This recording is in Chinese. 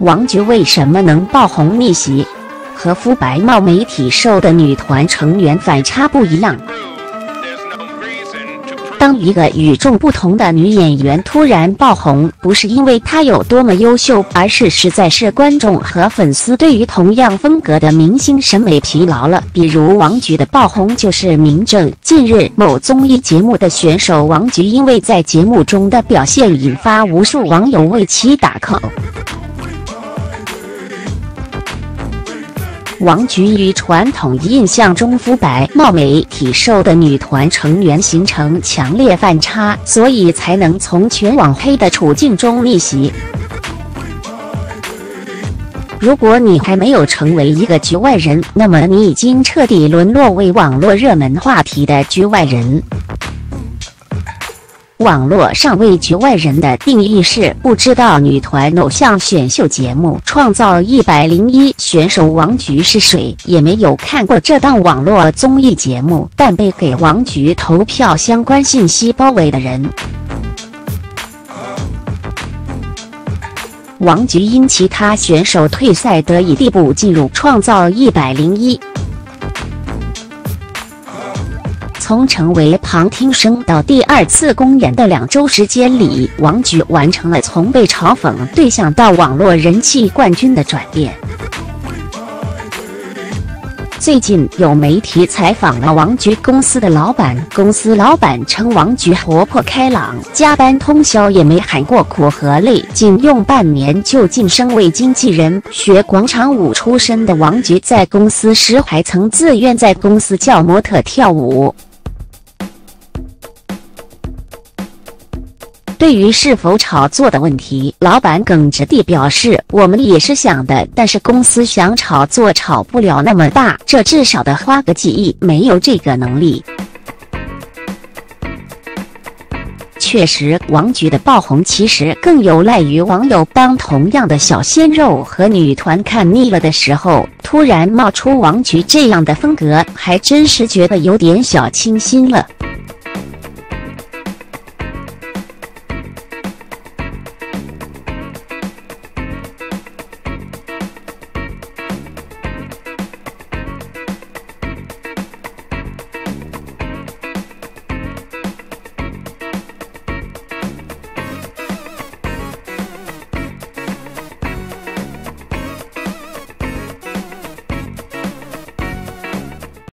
王菊为什么能爆红逆袭？和肤白貌美体瘦的女团成员反差不一样。当一个与众不同的女演员突然爆红，不是因为她有多么优秀，而是实在是观众和粉丝对于同样风格的明星审美疲劳了。比如王菊的爆红就是明证。近日，某综艺节目的选手王菊因为在节目中的表现，引发无数网友为其打 call。王菊与传统印象中肤白貌美、体瘦的女团成员形成强烈反差，所以才能从全网黑的处境中逆袭。如果你还没有成为一个局外人，那么你已经彻底沦落为网络热门话题的局外人。网络上为局外人的定义是不知道女团偶像选秀节目《创造一百零一》选手王菊是谁，也没有看过这档网络综艺节目，但被给王菊投票相关信息包围的人。王菊因其他选手退赛得以递补进入《创造一百零一》。从成为旁听生到第二次公演的两周时间里，王菊完成了从被嘲讽对象到网络人气冠军的转变。最近有媒体采访了王菊公司的老板，公司老板称王菊活泼开朗，加班通宵也没喊过苦和累，仅用半年就晋升为经纪人。学广场舞出身的王菊在公司时还曾自愿在公司叫模特跳舞。对于是否炒作的问题，老板耿直地表示：“我们也是想的，但是公司想炒作炒不了那么大，这至少得花个几亿，没有这个能力。”确实，王菊的爆红其实更有赖于网友。当同样的小鲜肉和女团看腻了的时候，突然冒出王菊这样的风格，还真是觉得有点小清新了。